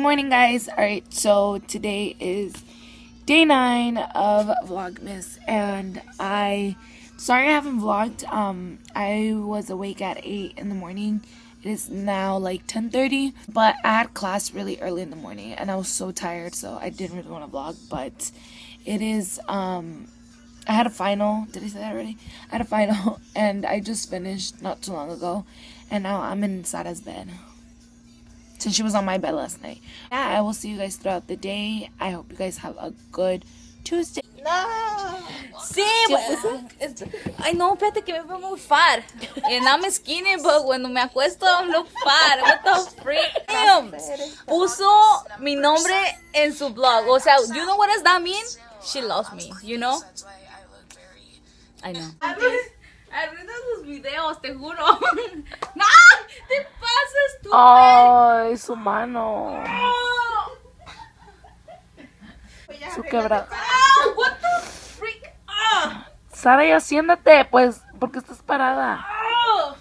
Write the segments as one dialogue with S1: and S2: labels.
S1: morning, guys. All right, so today is day nine of Vlogmas, and I sorry I haven't vlogged. Um, I was awake at eight in the morning. It is now like 10:30, but I had class really early in the morning, and I was so tired, so I didn't really want to vlog. But it is um. I had a final. Did I say that already? I had a final, and I just finished not too long ago, and now I'm in Sara's bed since she was on my bed last night. Yeah, I will see you guys throughout the day. I hope you guys have a good Tuesday.
S2: No. Sí, bueno. es- Ay, no, espérate que me veo muy far. And I'm skinny, but cuando me acuesto, I look far. What the freak? Damn. Puso mi nombre en su blog. O sea, you know what does that mean? She loves me, you know? I know. Arruinas sus videos, te juro. ¡No! ¡Te pasas tú!
S1: Ay, su mano. Su quebrada.
S2: Ah, what the freak? Ah,
S1: Sara, ya siéntate, pues, porque estás parada.
S2: ah.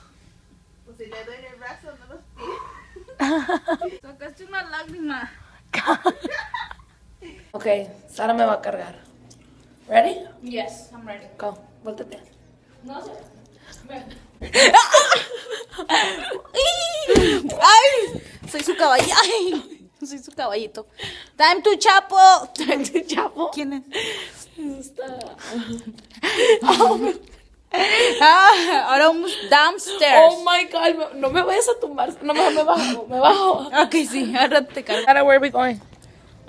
S3: Pues si le doy el brazo, no los pies.
S2: Sacaste una lágrima.
S1: ok, Sara me va a cargar. Ready?
S2: Yes, I'm ready.
S1: Go, vuéltate.
S2: No sé. ¡Ay! Soy su caballito. Ay, soy su caballito. Time to chapo. Time to chapo. ¿Quién es? Ah, ahora vamos downstairs.
S1: Oh my god, no me vayas a tumbar. No, me, me bajo, me bajo.
S2: Ok, sí, ahora te cargo.
S1: Sara, where are we going?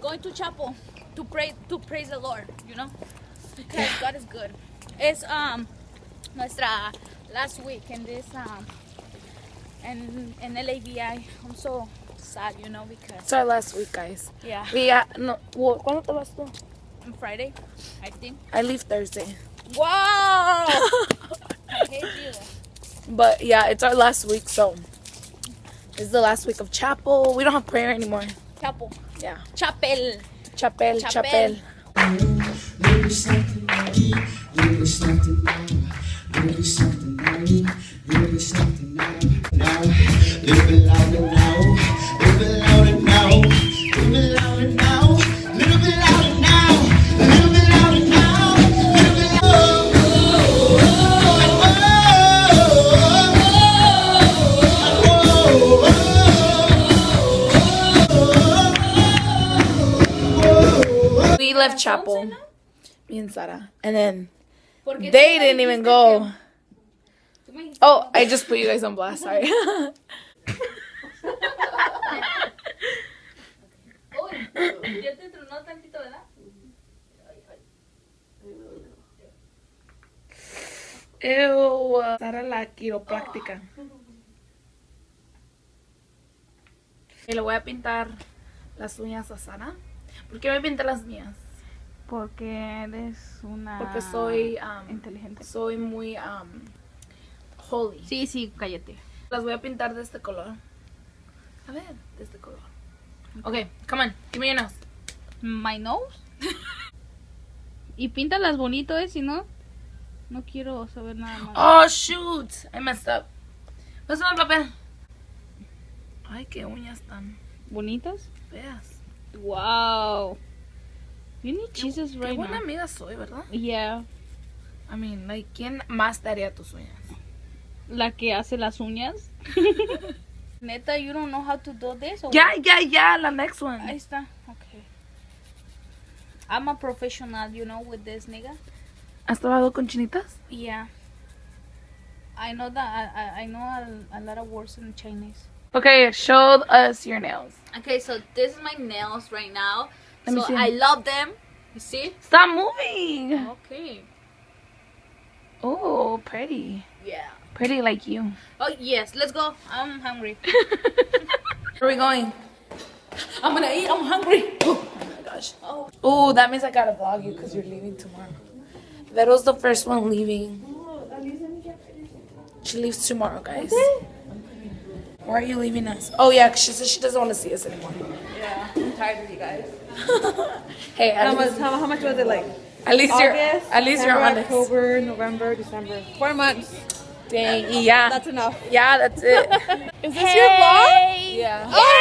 S2: Going to chapel to pray to praise the Lord, you know? Because God is good. It's um nuestra last week in this um in in LAVI. I'm so sad, you know, because
S1: It's our last week, guys.
S2: yeah,
S1: We, uh, no, well, ¿cuándo te vas tú?
S2: on Friday, I think.
S1: I leave Thursday.
S2: Wow! I hate you.
S1: But yeah, it's our last week, so it's the last week of chapel. We don't have prayer anymore.
S2: Chapel.
S1: Yeah.
S2: Chapel.
S1: Chapel, chapel.
S2: Chapel.
S4: Really something naughty, really something now, really something now. Live louder now, live it louder now, live it louder now.
S1: We left chapel. Me and Sarah, And then
S2: ¿Por qué
S1: they didn't even go.
S2: que-
S1: Oh, I just put you guys on blast. Sorry.
S2: Uy, ya te tronó tantito, ¿verdad?
S1: Ew. Sara la quiropráctica. Y le voy a pintar las uñas a Sara. ¿Por qué me pinta las mías?
S2: Porque eres una...
S1: Porque soy um,
S2: inteligente.
S1: soy muy um, holy.
S2: Sí, sí, cállate.
S1: Las voy a pintar de este color. A ver, de este color. Okay, come on, give me your nose.
S2: My nose. y píntalas bonito, ¿eh? Si no, no quiero saber nada más.
S1: Oh shoot, I messed up. Pásame el papel. Ay, qué uñas tan
S2: ¿Bonitas?
S1: feas.
S2: Wow. You need Jesus
S1: Qué
S2: right
S1: buena
S2: now.
S1: amiga soy, ¿verdad?
S2: Yeah.
S1: I mean, like, ¿quién más te haría tus uñas?
S2: La que hace las uñas. Neta, you don't know how to do this? or
S1: Ya, ya, ya, la next one.
S2: Ahí está. Okay. I'm a professional, you know, with this nigga.
S1: ¿Has trabajado con chinitas?
S2: Yeah. I know that I, I, I know a, a lot of words in Chinese.
S1: Okay, show us your nails.
S2: Okay, so this is my nails right now.
S1: Let me
S2: so
S1: see.
S2: I love them. You see?
S1: Stop moving.
S2: Okay.
S1: Oh, pretty.
S2: Yeah.
S1: Pretty like you.
S2: Oh yes, let's go. I'm hungry.
S1: Where are we going?
S2: I'm gonna eat. I'm hungry.
S1: Oh my gosh. Oh, that means I gotta vlog you because you're leaving tomorrow. Vero's the first one leaving. She leaves tomorrow, guys. Why are you leaving us? Oh yeah, 'cause she says she doesn't want to see us anymore.
S3: Yeah, I'm tired of you guys.
S1: Hey,
S3: How much, how, how much was it like?
S1: at least you're at least you're
S3: September,
S1: honest.
S3: October, November, December. Four months.
S1: Dang, yeah,
S3: That's enough.
S1: yeah, that's it.
S3: Is this your vlog?
S1: Yeah.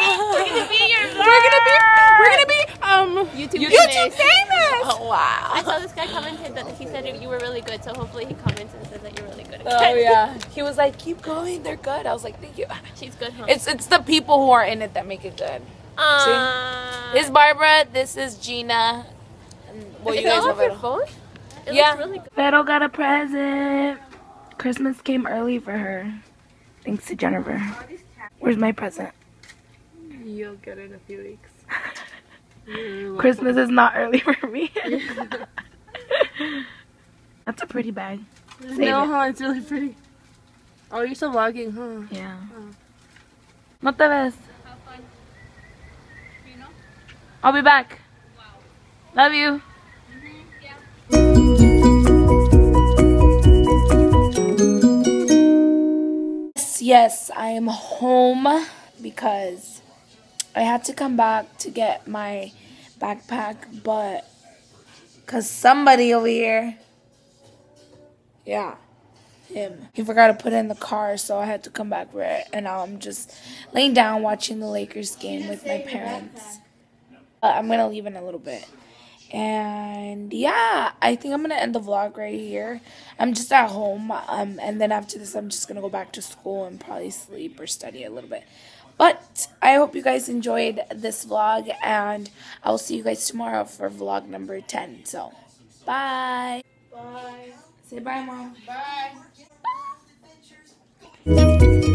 S3: Oh,
S5: We're gonna be, we're gonna be, um,
S6: YouTube,
S5: YouTube
S6: famous.
S5: famous.
S6: Oh wow.
S7: I saw this guy commented that he said you were really good, so hopefully he comments and says that you're really good.
S1: Oh yeah. He was like, "Keep going. They're good." I was like, "Thank you."
S7: She's good, huh?
S1: It's it's the people who are in it that make it good.
S7: Uh,
S1: This is Barbara. This is Gina. And, well, you guys know
S7: your
S1: Vero.
S7: phone? It
S1: Yeah.
S7: looks really good.
S1: Vero got a present. Christmas came early for her, thanks to Jennifer. Where's my present?
S6: You'll get it in a few weeks.
S1: Christmas is not early for me. That's a pretty bag. Save
S6: no,
S1: it.
S6: huh? It's really pretty. Oh, you're still vlogging, huh?
S1: Yeah. No te ves. I'll be back. Love you. Yes, yes, I am home because I had to come back to get my backpack, but because somebody over here, yeah, him. He forgot to put it in the car, so I had to come back for it. And I'm just laying down watching the Lakers game with my parents. Uh, I'm gonna leave in a little bit. And yeah, I think I'm gonna end the vlog right here. I'm just at home, um, and then after this, I'm just gonna go back to school and probably sleep or study a little bit. But I hope you guys enjoyed this vlog, and I will see you guys tomorrow for vlog number 10. So, bye. Bye. Say bye, mom.
S3: Bye.